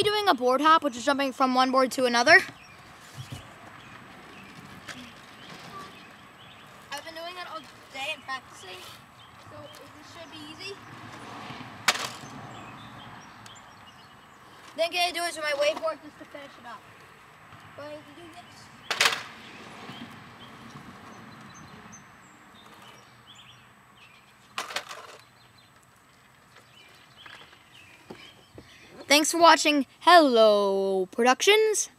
me doing a board hop, which is jumping from one board to another. I've been doing it all day and practicing, so this should be easy. Then can I do it to my waveboard just to finish it up? To do this. Thanks for watching Hello Productions.